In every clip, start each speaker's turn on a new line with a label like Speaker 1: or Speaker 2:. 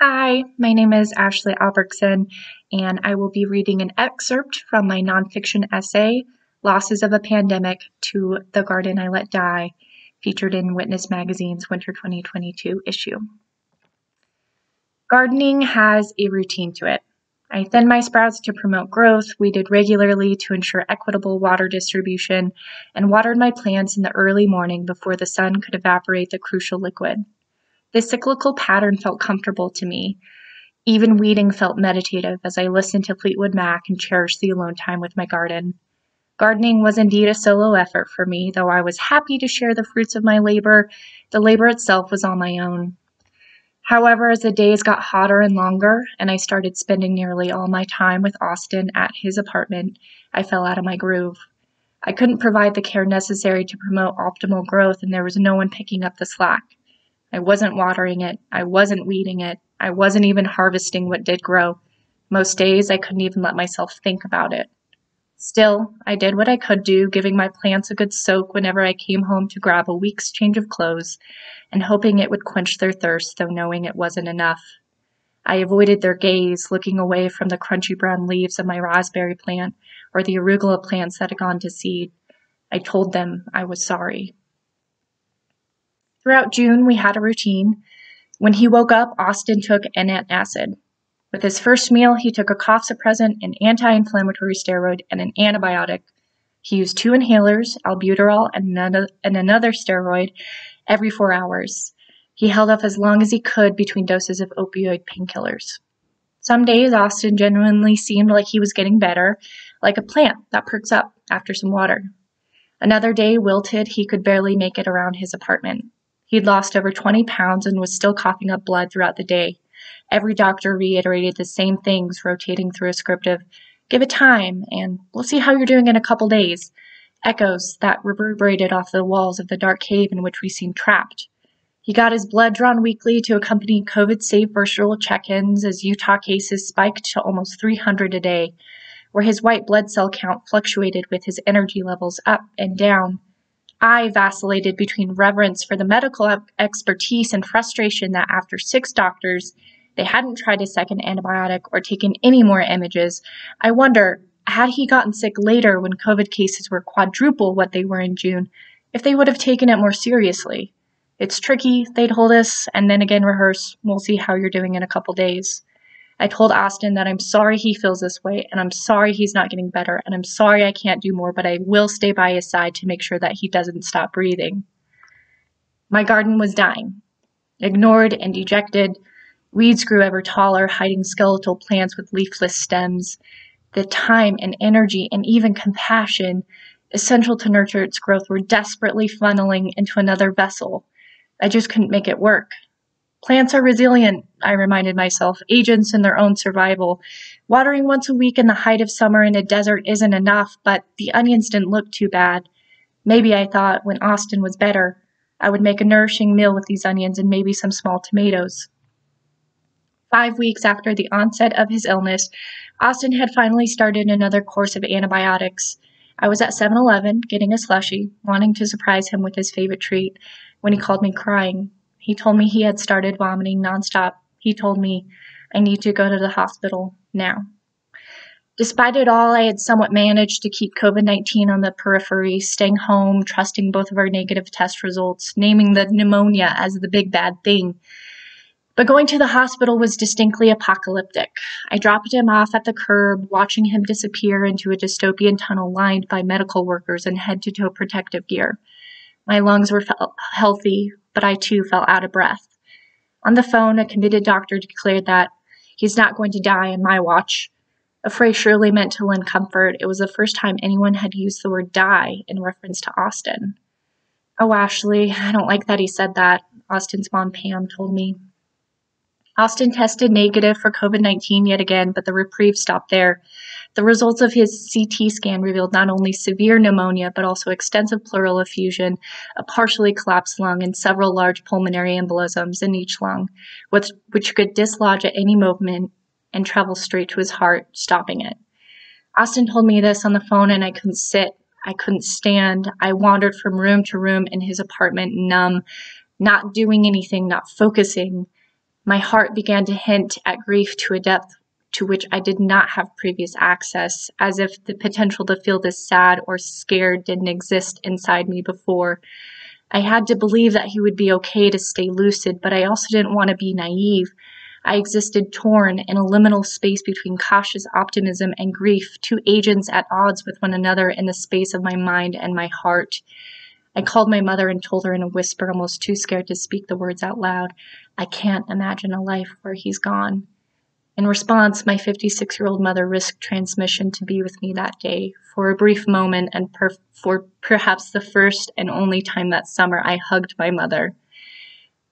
Speaker 1: Hi, my name is Ashleigh Albrechtsen, and I will be reading an excerpt from my nonfiction essay, Losses of a Pandemic to the Garden I Let Die, featured in Witness Magazine's Winter 2022 issue. Gardening has a routine to it. I thin my sprouts to promote growth, weeded regularly to ensure equitable water distribution, and watered my plants in the early morning before the sun could evaporate the crucial liquid. This cyclical pattern felt comfortable to me. Even weeding felt meditative as I listened to Fleetwood Mac and cherished the alone time with my garden. Gardening was indeed a solo effort for me, though I was happy to share the fruits of my labor. The labor itself was all my own. However, as the days got hotter and longer, and I started spending nearly all my time with Austin at his apartment, I fell out of my groove. I couldn't provide the care necessary to promote optimal growth, and there was no one picking up the slack. I wasn't watering it. I wasn't weeding it. I wasn't even harvesting what did grow. Most days I couldn't even let myself think about it. Still, I did what I could do, giving my plants a good soak whenever I came home to grab a week's change of clothes, and hoping it would quench their thirst, though knowing it wasn't enough. I avoided their gaze, looking away from the crunchy brown leaves of my raspberry plant or the arugula plants that had gone to seed. I told them I was sorry. Throughout June, we had a routine. When he woke up, Austin took an antacid. With his first meal, he took a cough suppressant, an anti inflammatory steroid, and an antibiotic. He used two inhalers, albuterol and another, and another steroid, every four hours. He held off as long as he could between doses of opioid painkillers. Some days, Austin genuinely seemed like he was getting better, like a plant that perks up after some water. Another day, wilted, he could barely make it around his apartment. He'd lost over 20 pounds and was still coughing up blood throughout the day. Every doctor reiterated the same things, rotating through a script of, give it time, and we'll see how you're doing in a couple days. Echoes that reverberated off the walls of the dark cave in which we seemed trapped. He got his blood drawn weekly to accompany COVID safe virtual check ins as Utah cases spiked to almost 300 a day, where his white blood cell count fluctuated with his energy levels up and down. I vacillated between reverence for the medical expertise and frustration that after six doctors, they hadn't tried a second antibiotic or taken any more images. I wonder, had he gotten sick later when COVID cases were quadruple what they were in June, if they would have taken it more seriously? It's tricky, they told us, and then again rehearse. We'll see how you're doing in a couple days. I told Austin that I'm sorry he feels this way, and I'm sorry he's not getting better, and I'm sorry I can't do more, but I will stay by his side to make sure that he doesn't stop breathing. My garden was dying. Ignored and dejected, weeds grew ever taller, hiding skeletal plants with leafless stems. The time and energy and even compassion essential to nurture its growth were desperately funneling into another vessel. I just couldn't make it work. Plants are resilient, I reminded myself, agents in their own survival. Watering once a week in the height of summer in a desert isn't enough, but the onions didn't look too bad. Maybe I thought when Austin was better, I would make a nourishing meal with these onions and maybe some small tomatoes. Five weeks after the onset of his illness, Austin had finally started another course of antibiotics. I was at 7 Eleven getting a slushie, wanting to surprise him with his favorite treat, when he called me crying. He told me he had started vomiting nonstop. He told me, I need to go to the hospital now. Despite it all, I had somewhat managed to keep COVID 19 on the periphery, staying home, trusting both of our negative test results, naming the pneumonia as the big bad thing. But going to the hospital was distinctly apocalyptic. I dropped him off at the curb, watching him disappear into a dystopian tunnel lined by medical workers in head to toe protective gear. My lungs were healthy, but I too felt out of breath. On the phone, a committed doctor declared that he's not going to die in my watch. A phrase surely meant to lend comfort. It was the first time anyone had used the word die in reference to Austin. Oh, Ashleigh, I don't like that he said that, Austin's mom Pam told me. Austin tested negative for COVID 19 yet again, but the reprieve stopped there. The results of his CT scan revealed not only severe pneumonia, but also extensive pleural effusion, a partially collapsed lung, and several large pulmonary embolisms in each lung, which, which could dislodge at any movement and travel straight to his heart, stopping it. Austin told me this on the phone, and I couldn't sit. I couldn't stand. I wandered from room to room in his apartment, numb, not doing anything, not focusing. My heart began to hint at grief to a depth to which I did not have previous access, as if the potential to feel this sad or scared didn't exist inside me before. I had to believe that he would be okay to stay lucid, but I also didn't want to be naive. I existed torn in a liminal space between cautious optimism and grief, two agents at odds with one another in the space of my mind and my heart. I called my mother and told her in a whisper, almost too scared to speak the words out loud, I can't imagine a life where he's gone. In response, my 56 year old mother risked transmission to be with me that day. For a brief moment, and per- for perhaps the first and only time that summer, I hugged my mother.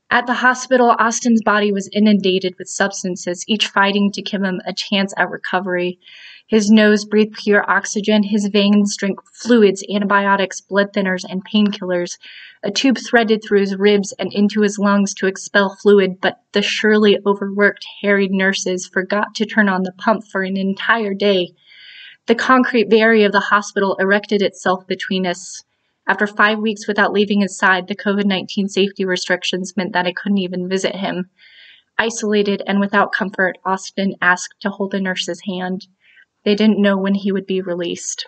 Speaker 1: At the hospital, Austin's body was inundated with substances, each fighting to give him a chance at recovery. His nose breathed pure oxygen, his veins drank fluids, antibiotics, blood thinners, and painkillers. A tube threaded through his ribs and into his lungs to expel fluid, but the surely overworked, harried nurses forgot to turn on the pump for an entire day. The concrete barrier of the hospital erected itself between us. After five weeks without leaving his side, the COVID 19 safety restrictions meant that I couldn't even visit him. Isolated and without comfort, Austin asked to hold the nurse's hand. They didn't know when he would be released.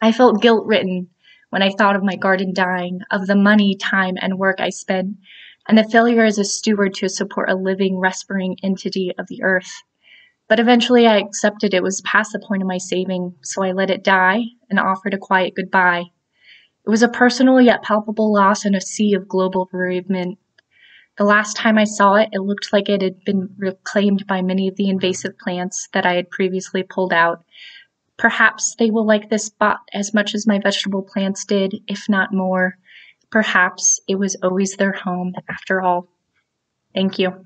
Speaker 1: I felt guilt ridden when I thought of my garden dying, of the money, time, and work I spent, and the failure as a steward to support a living, respiring entity of the earth. But eventually I accepted it was past the point of my saving, so I let it die and offered a quiet goodbye. It was a personal yet palpable loss in a sea of global bereavement. The last time I saw it, it looked like it had been reclaimed by many of the invasive plants that I had previously pulled out. Perhaps they will like this spot as much as my vegetable plants did, if not more. Perhaps it was always their home after all. Thank you.